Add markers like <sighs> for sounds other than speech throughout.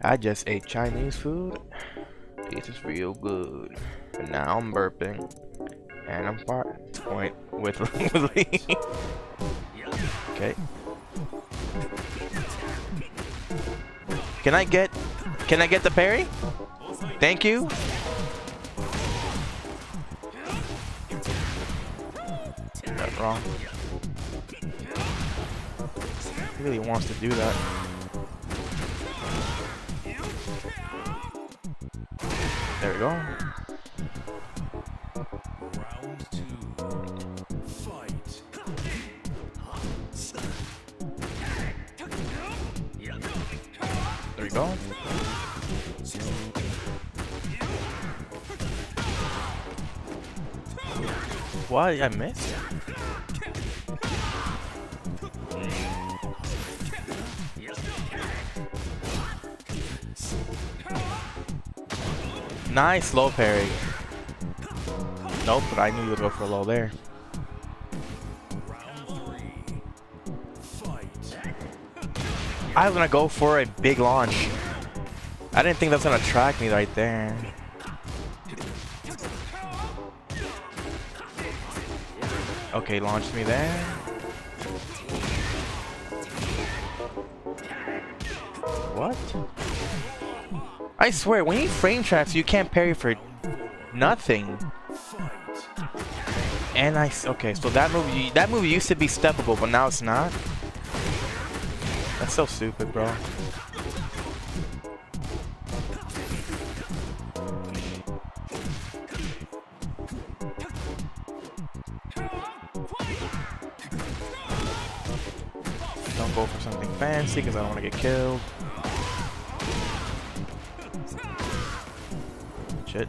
I just ate Chinese food. This is real good. And now I'm burping. And I'm part point <laughs> with Lee. okay. Can I get can I get the parry? Thank you. Wrong. He really wants to do that. There we go. There we go. Why I missed? Nice low parry. Nope, but I knew you would go for a low there. I was gonna go for a big launch. I didn't think that's gonna track me right there. Okay, launched me there. What? I swear, when he frame traps, you can't parry for nothing. And I okay, so that move u- that move used to be steppable, but now it's not. That's so stupid, bro. Don't go for something fancy because I don't want to get killed. Shit.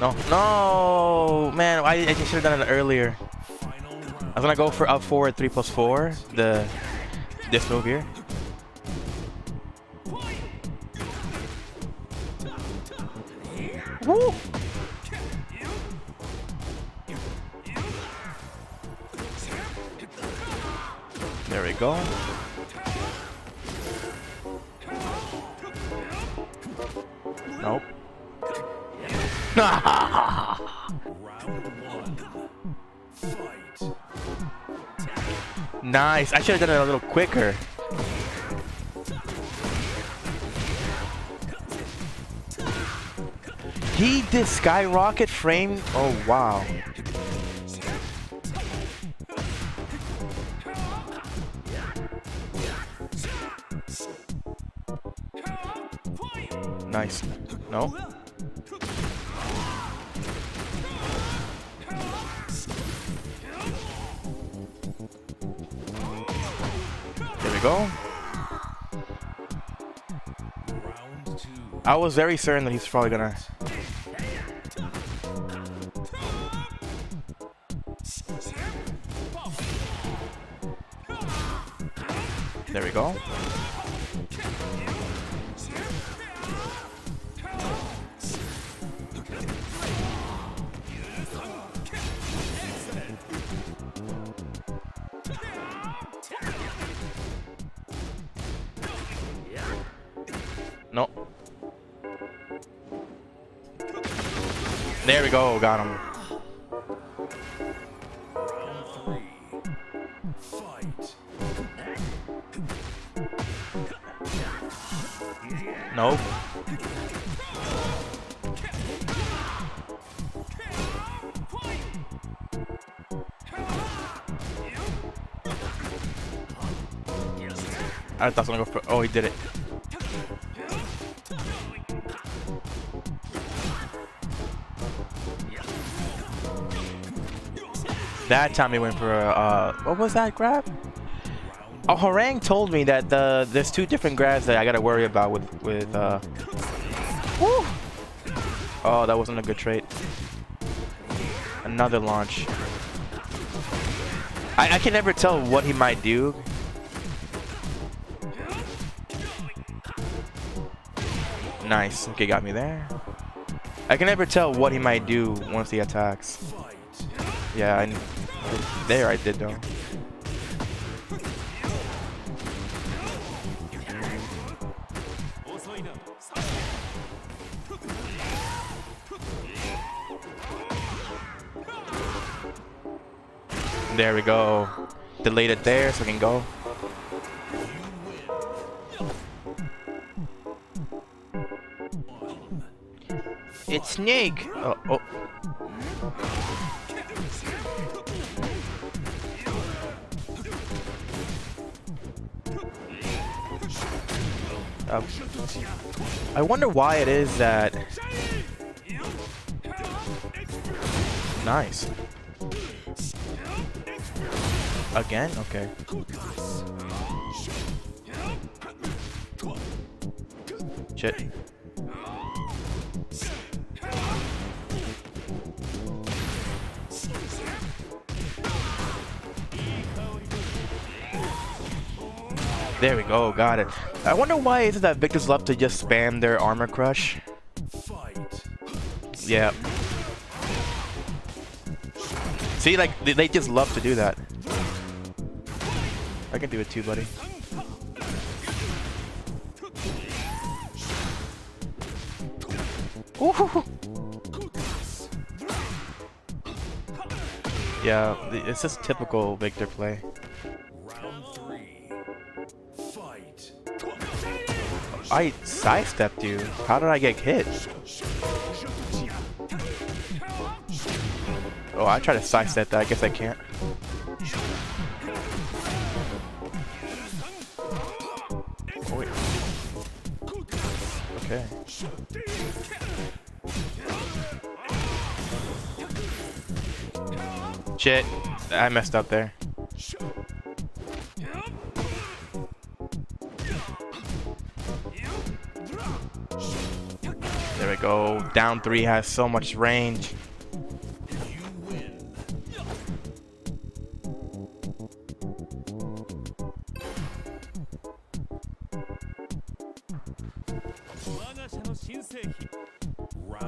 No, no, man! I, I should have done it earlier. I was gonna go for up forward three plus four. The this move here. Woo! There we go. Nope. <laughs> Nice. I should have done it a little quicker. He did skyrocket frame. Oh wow. Nice. No. There we go. I was very certain that he's probably gonna. There we go, got him. Nope. I thought I was gonna go for. Oh, he did it. That time he went for a. Uh, what was that grab? Oh, Harang told me that the there's two different grabs that I gotta worry about with with. Uh, Woo! Oh, that wasn't a good trade. Another launch. I, I can never tell what he might do. Nice. Okay, got me there. I can never tell what he might do once he attacks. Yeah, I, there I did though. There we go. Delayed it there so I can go. It's Snake! Uh, oh, oh. I wonder why it is that... Nice. Again? Okay. There we go, got it. I wonder why is it that victors love to just spam their armor crush? Yeah. See, like, they, they just love to do that. I can do it too, buddy. Ooh. Yeah, it's just typical Victor play. I sidestepped you. How did I get hit? Oh, I try to sidestep that. I guess I can't. Oh, wait. Okay. Shit. I messed up there. Down three has so much range.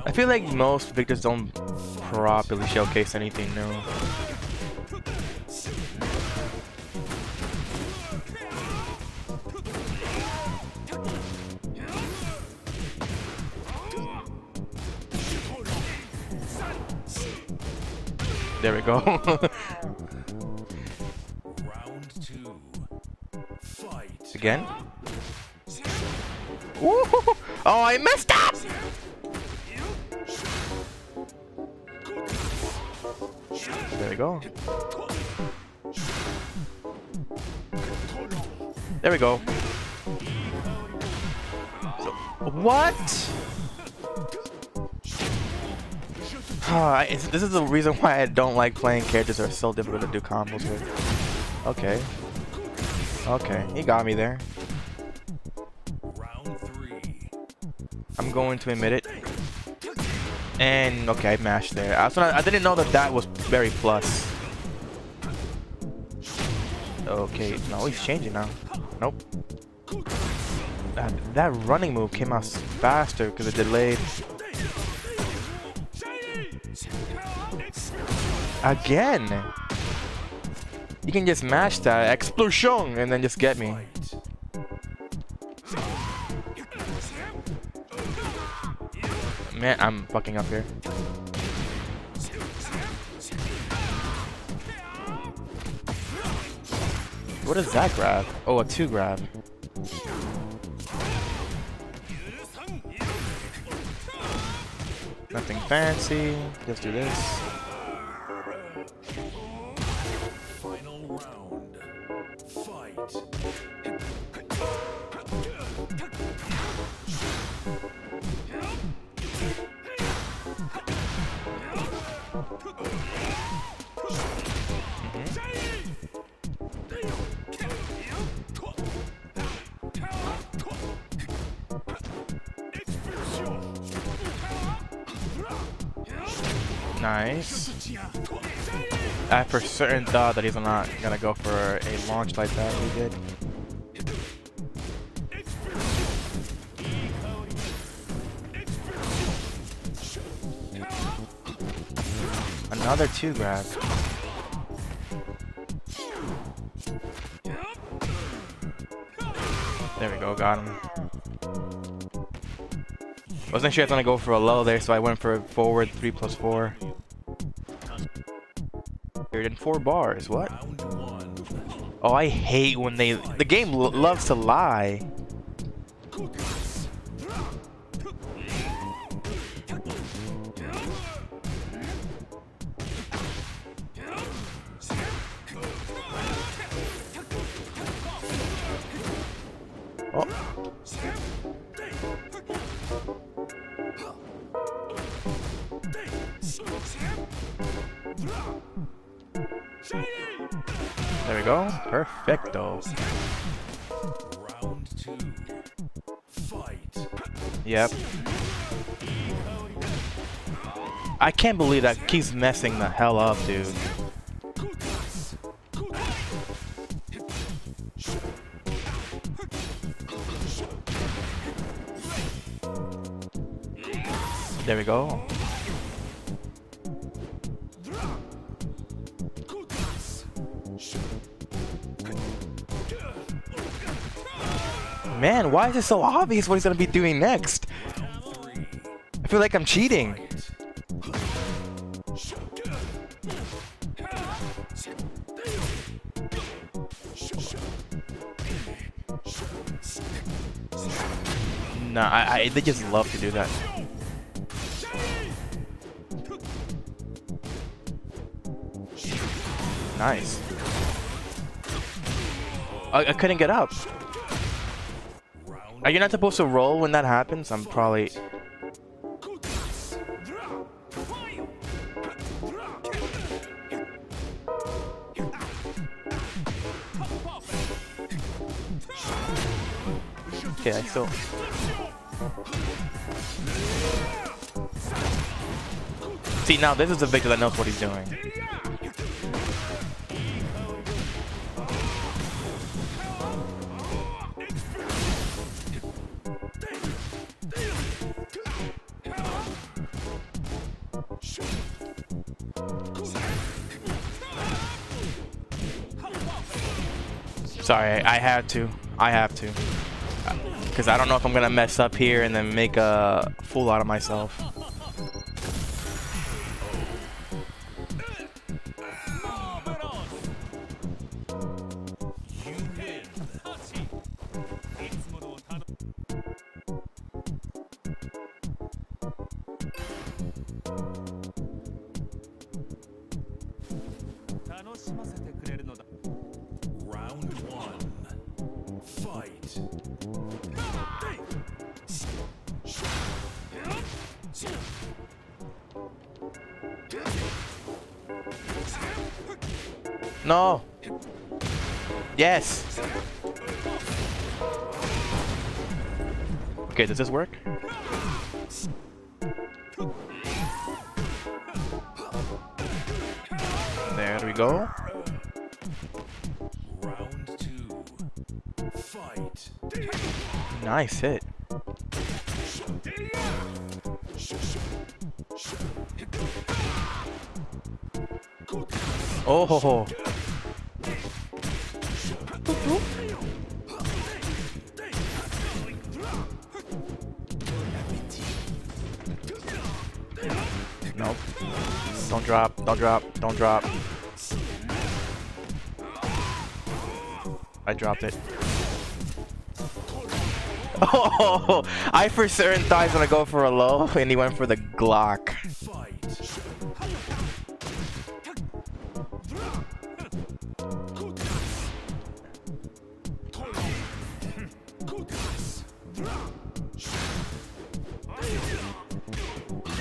I feel like most victors don't properly showcase anything new. There we go. Round two. Fight. <laughs> Again? Ooh, oh, I messed up! There we go. There we go. So, what? Uh, this is the reason why I don't like playing characters that are so difficult to do combos with. Okay. Okay, he got me there. Round three. I'm going to admit it. And okay, I mashed there. I, was not, I didn't know that that was very plus. Okay, no, he's changing now. Nope. That, that running move came out faster because it delayed. Again! You can just mash that explosion and then just get me. Man, I'm fucking up here. What is that grab? Oh, a two grab. Nothing fancy. Just do this. Certain thought that he's not gonna go for a launch like that. He did. Another two grab. There we go, got him. Wasn't sure I was gonna go for a low there, so I went for a forward three plus four. In four bars, what? Oh, I hate when they. The game lo- loves to lie. Yep. I can't believe that keeps messing the hell up, dude. There we go. Man, why is it so obvious what he's gonna be doing next? I feel like I'm cheating. Nah, I, I, they just love to do that. Nice. I, I couldn't get up. Are you not supposed to roll when that happens? I'm probably... Okay, I still... See, now this is the Victor that knows what he's doing. Sorry, I have to. I have to. Uh, because I don't know if I'm going to mess up here and then make a fool out of myself. No. Yes. Okay, does this work? There we go. Round two. Fight. Nice hit. Oh ho ho. Drop, don't drop, don't drop. I dropped it. <laughs> Oh, I for certain thought he was gonna go for a low, <laughs> and he went for the Glock.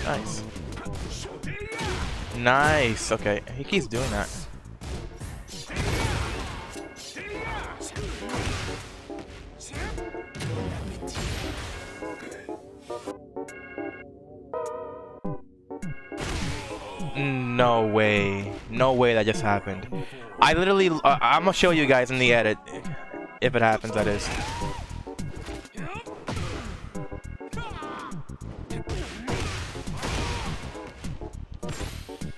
Nice. Nice. Okay, he keeps doing that. No way. No way that just happened. I literally, uh, I'm gonna show you guys in the edit. If it happens, that is.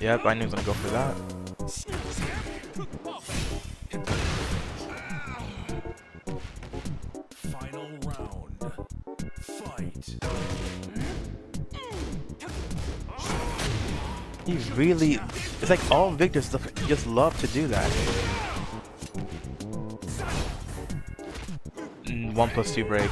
Yep, I knew he was gonna go for that. Final round. Fight. He really, it's like all victors just love to do that. Mm, One plus two break.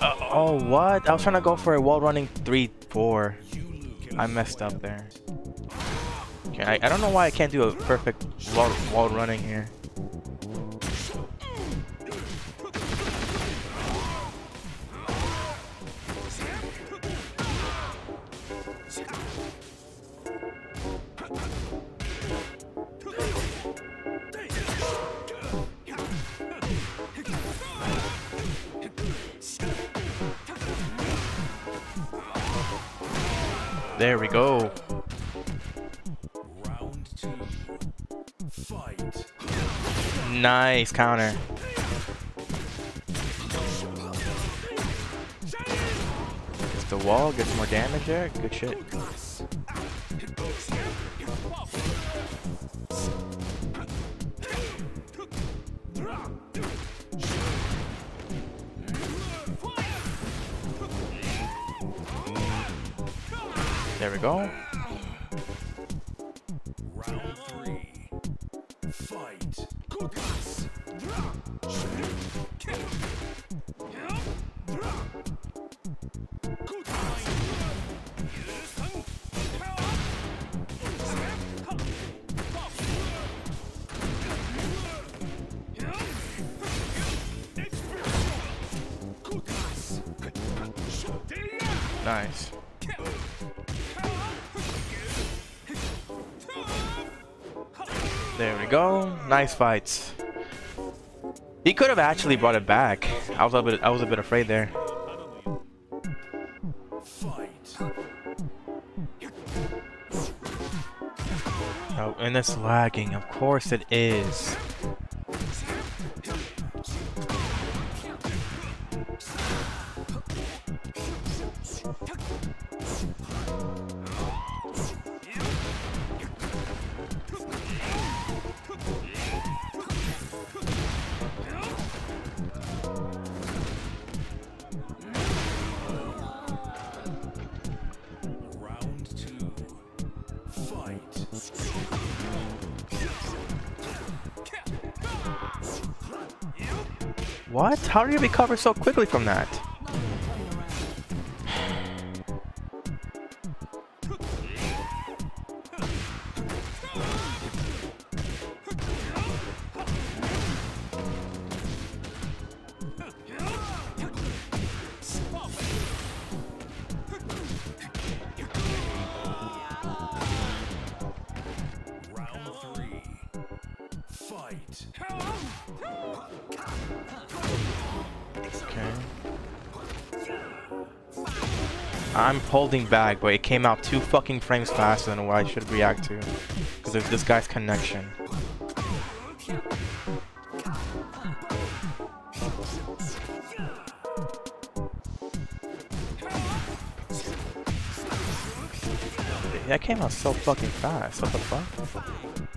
Uh, oh, what? I was trying to go for a wall running 3 4. I messed up there. Okay, I, I don't know why I can't do a perfect wall, wall running here. Nice counter. Gets the wall, gets more damage there. Good shit. There we go. Nice. There we go. Nice fights. He could have actually brought it back. I was a bit I was a bit afraid there. Fight. Oh, and it's lagging. Of course it is. How do you recover so quickly from that? I'm holding back, but it came out two fucking frames faster than what I should react to. Because of this guy's connection. That came out so fucking fast. What the fuck?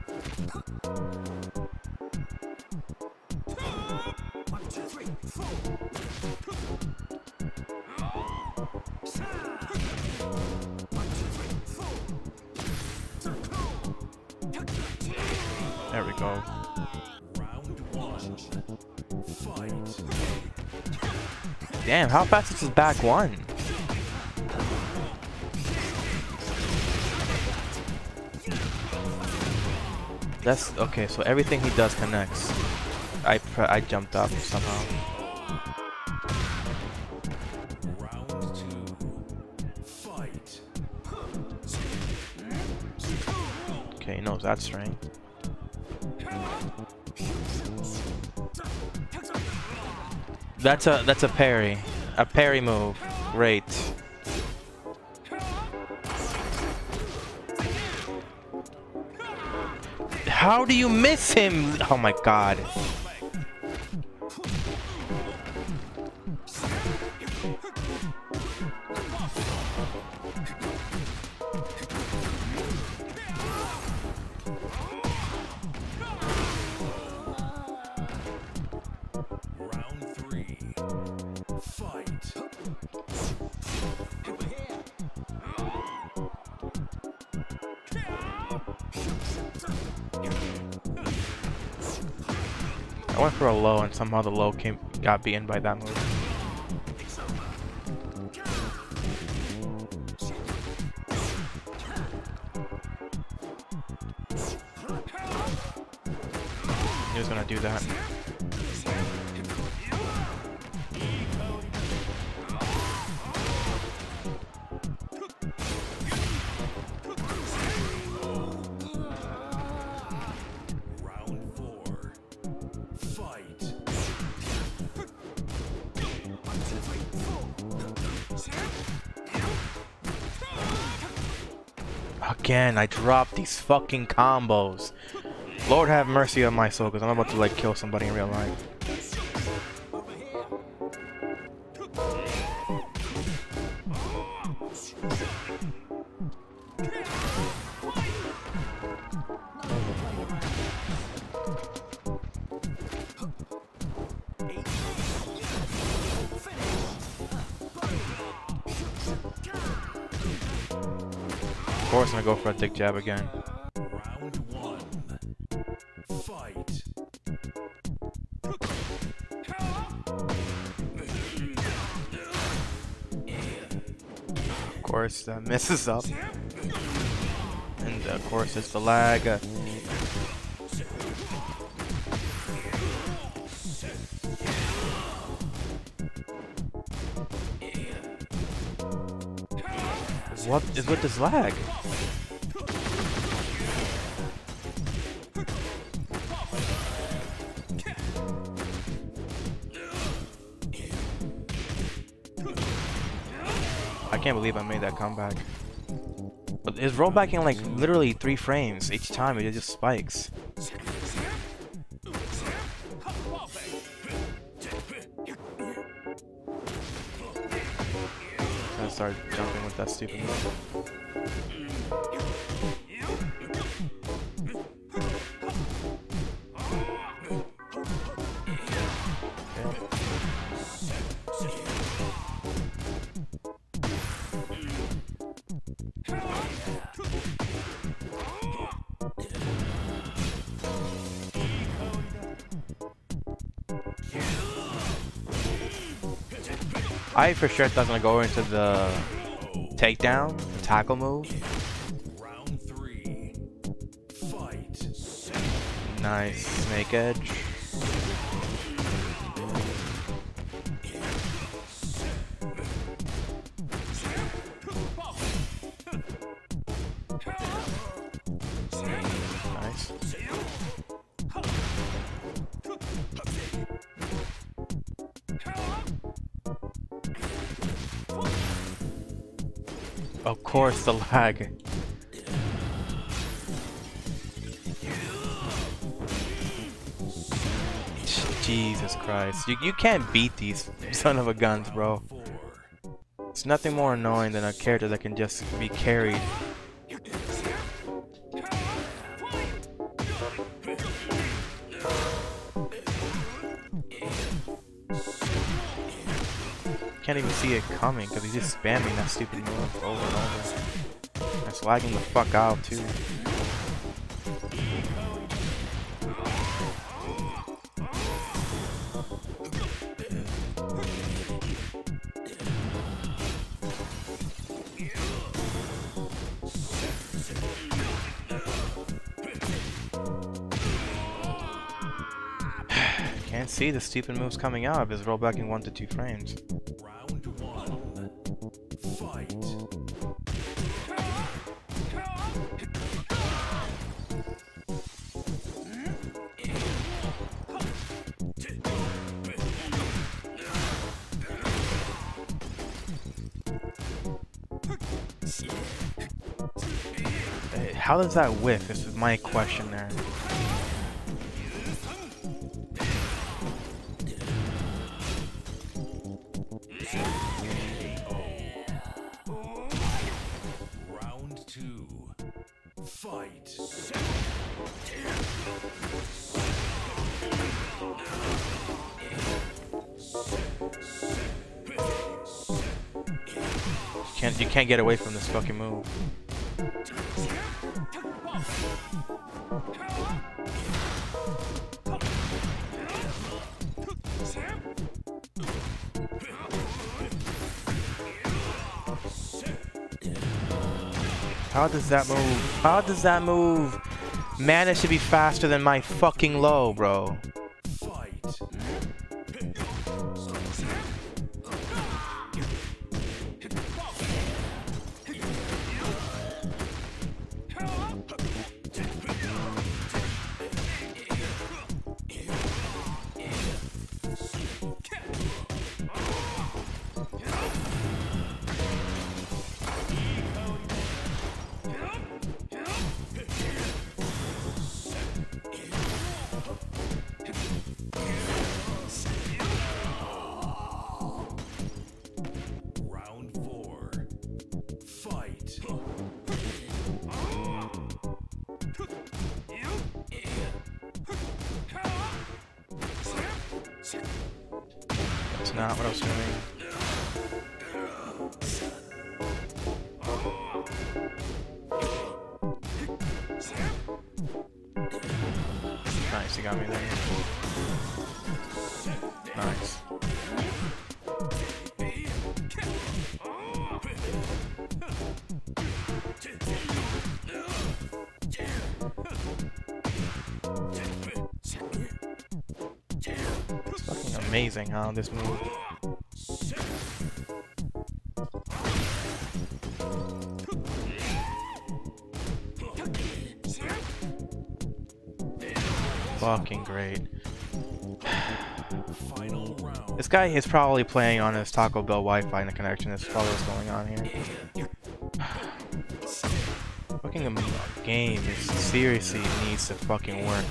How fast is his back one? That's okay. So everything he does connects. I I jumped up somehow. Okay, he knows that strength. That's a that's a parry. A parry move. Great. How do you miss him? Oh my god. Somehow the low came got beaten by that move. Again, I dropped these fucking combos. Lord have mercy on my soul, because I'm about to like kill somebody in real life. Course, I'm gonna go for a dick jab again. Round one. Fight. Of course, that <laughs> misses up. And of course, it's the lag. Uh, What is with this lag? Can't believe I made that comeback. But his rollback in like literally three frames each time, it just spikes. I start jumping with that stupid move. I for sure thought I was gonna go into the takedown, the tackle move. Round three. Fight. Nice snake edge. Of course, the lag. Jesus Christ. You, you can't beat these <laughs> son of a guns, bro. It's nothing more annoying than a character that can just be carried. I can't even see it coming because he's just spamming that stupid move over and over. It's lagging the fuck out too. <sighs> Can't see the stupid moves coming out of his rollback in one to two frames. How does that whiff? This is my question there. Round two. Fight. Can't you can't get away from this fucking move. How does that move? How does that move? Man, it should be faster than my fucking low, bro. Not what I was doing. Amazing how this move. Fucking great. Final round. This guy is probably playing on his Taco Bell Wi-Fi in the connection. That's probably what's going on here. Fucking game is seriously needs to fucking work.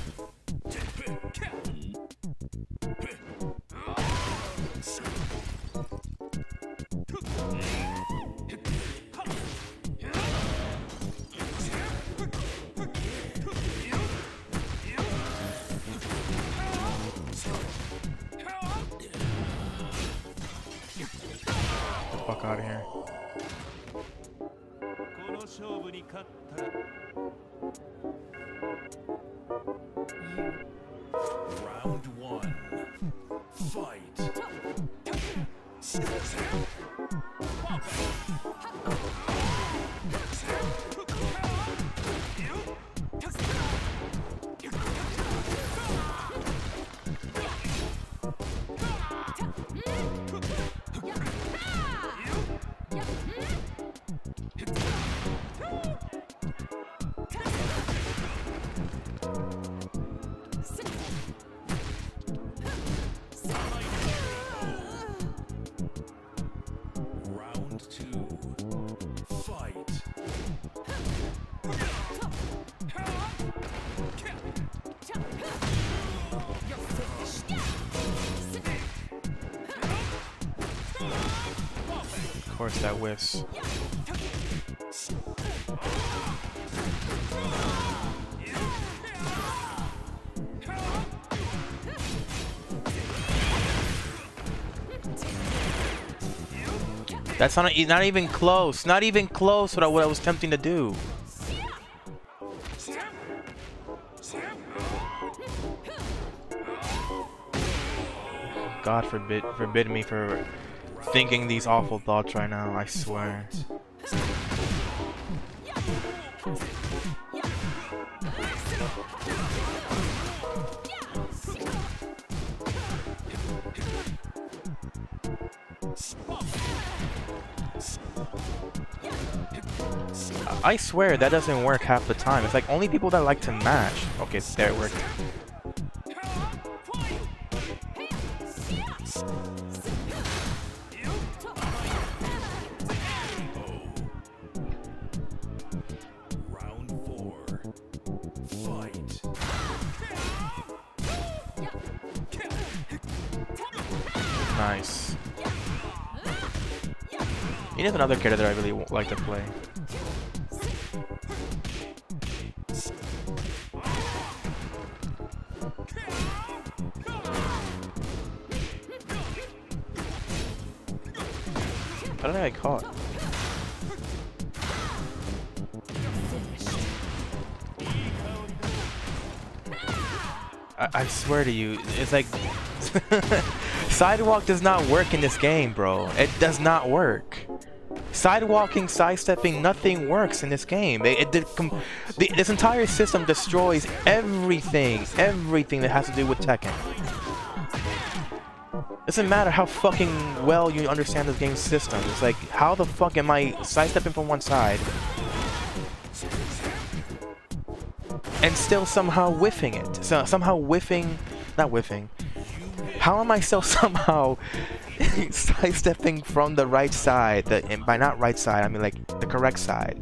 Course that whiffs. That's not not even close. Not even close. What I, what I was tempting to do. God forbid forbid me for thinking these awful thoughts right now. I swear. I swear that doesn't work half the time. It's like only people that like to match. Okay, there it worked. Nice. He is another character I really like to play. How did I get caught? I, I swear to you, it's like <laughs> sidewalk does not work in this game, bro. It does not work. Sidewalking, sidestepping, nothing works in this game. It, it the, this entire system destroys everything, everything that has to do with Tekken. Doesn't matter how fucking well you understand this game's system. It's like, how the fuck am I sidestepping from one side and still somehow whiffing it? So somehow whiffing, not whiffing. How am I still <laughs> somehow sidestepping from the right side? The, and by not right side, I mean like the correct side.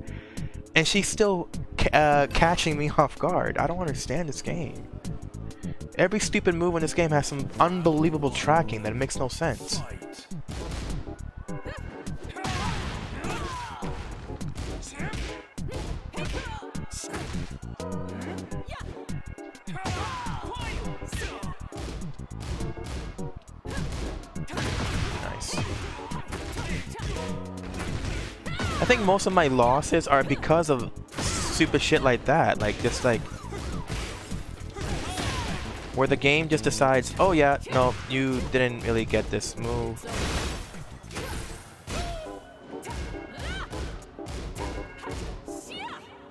And she's still ca uh, catching me <laughs> off guard. I don't understand this game. Every stupid move in this game has some unbelievable tracking that makes no sense. Think most of my losses are because of stupid shit like that. Like, just like... Where the game just decides, oh yeah, no, you didn't really get this move.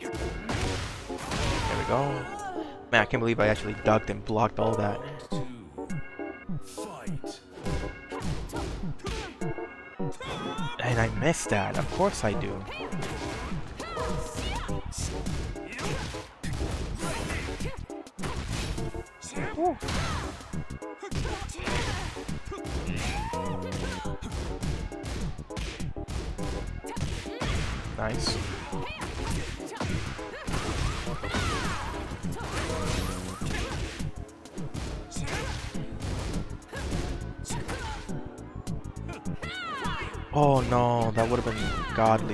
There we go. Man, I can't believe I actually ducked and blocked all that. I miss that. Of course I do.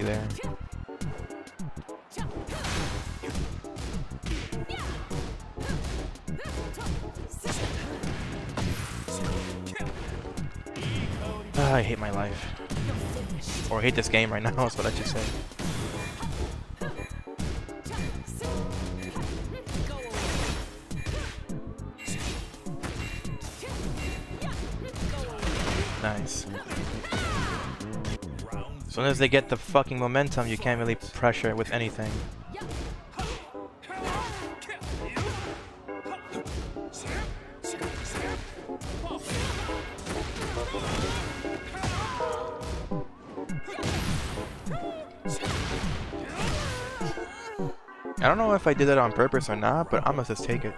There. Ah, I hate my life. Or I hate this game right now, <laughs> is what I should say. Soon as they get the fucking momentum, you can't really pressure it with anything. I don't know if I did that on purpose or not, but I'm gonna just take it.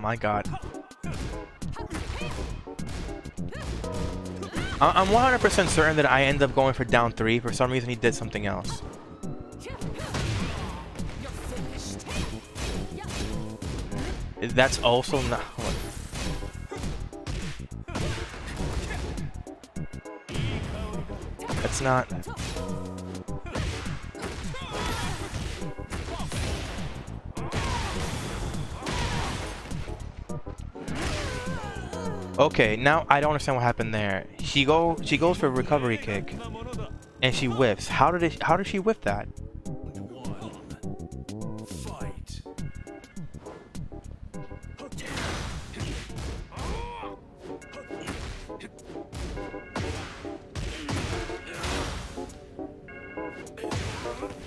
My god. I'm 100% certain that I end up going for down 3. For some reason, he did something else. That's also not... That's not... Okay, now I don't understand what happened there. She go she goes for a recovery kick and she whiffs. How did it, how did she whiff that?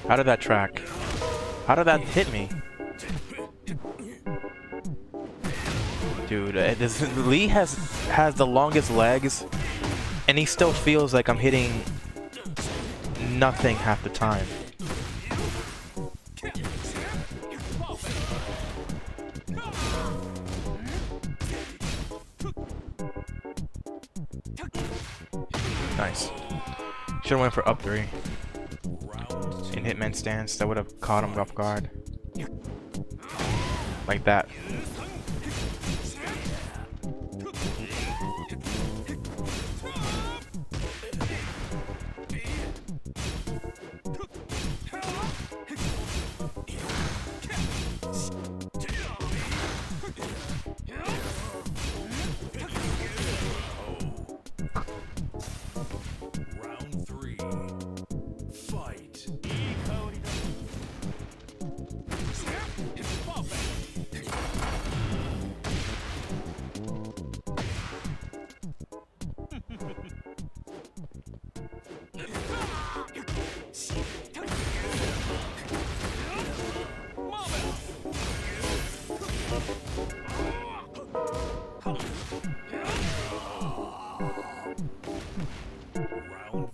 How did that track? How did that hit me? Dude, uh, this, Lee has has the longest legs, and he still feels like I'm hitting nothing half the time. Nice. Should've went for up three. In Hitman stance, that would have caught him off guard. Like that. Yeah.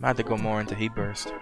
I had to go more into heat burst.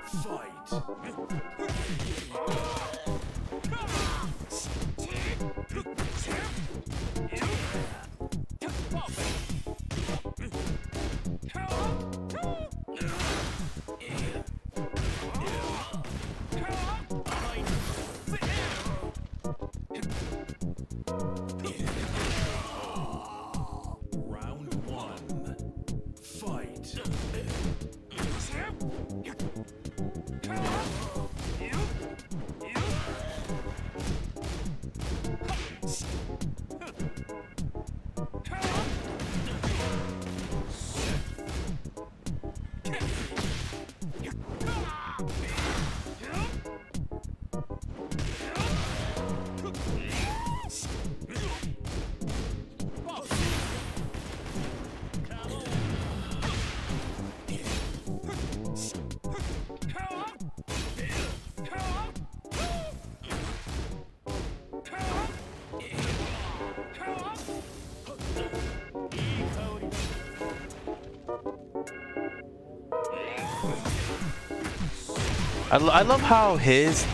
I, lo- I love how his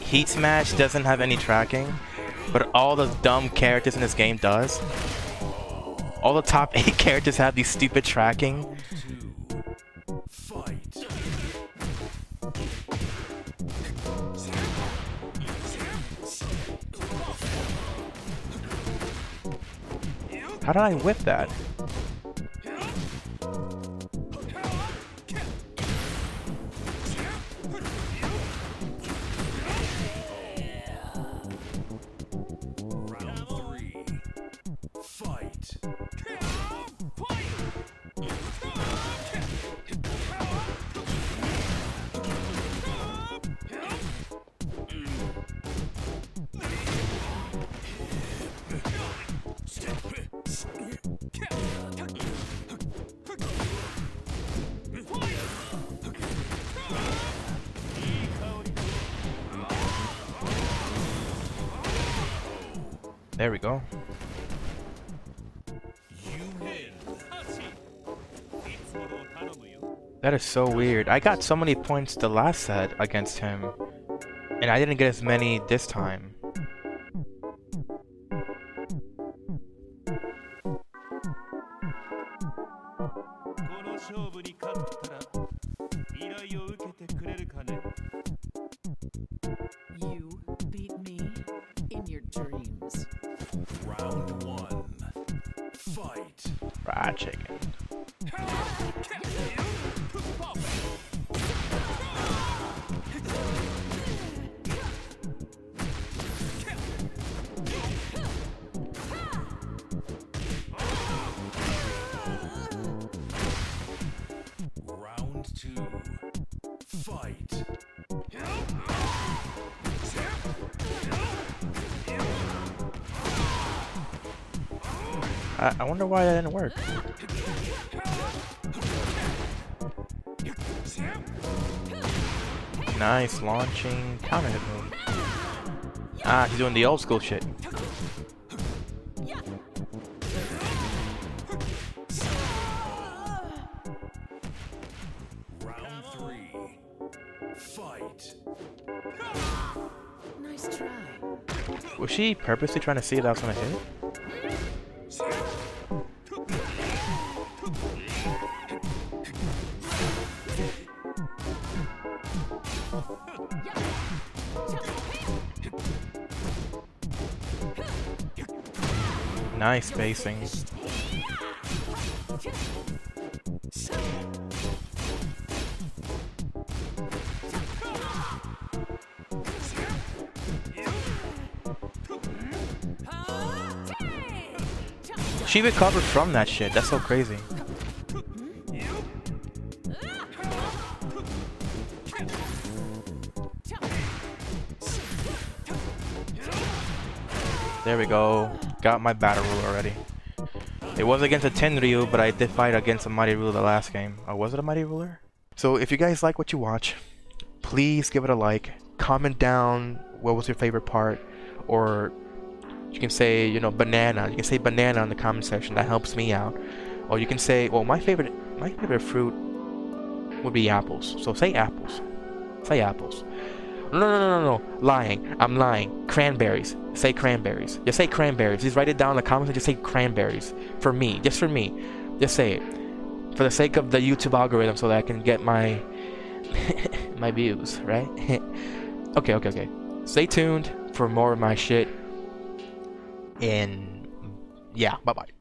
heat smash doesn't have any tracking, but all the dumb characters in this game does. All the top <laughs> eight characters have these stupid tracking. How did I whip that? There we go. That is so weird. I got so many points the last set against him, and I didn't get as many this time. Fight. I, I wonder why that didn't work. Nice launching counter hit move. Ah, he's doing the old school shit. she purposely trying to see if that was gonna hit? Nice spacing. She recovered from that shit. That's so crazy. There we go. Got my battle rule already. It was against a Tenryu, but I did fight against a Mighty Ruler the last game. Oh, was it a Mighty Ruler? So if you guys like what you watch, please give it a like. Comment down what was your favorite part, or you can say, you know, banana. You can say banana in the comment section. That helps me out. Or you can say, well, my favorite, my favorite fruit would be apples. So say apples. Say apples. No, no, no, no, no. Lying. I'm lying. Cranberries. Say cranberries. Just say cranberries. Just write it down in the comments and just say cranberries. For me. Just for me. Just say it. For the sake of the YouTube algorithm so that I can get my <laughs> my views, right? <laughs> okay, okay, okay. Stay tuned for more of my shit. And yeah, bye bye.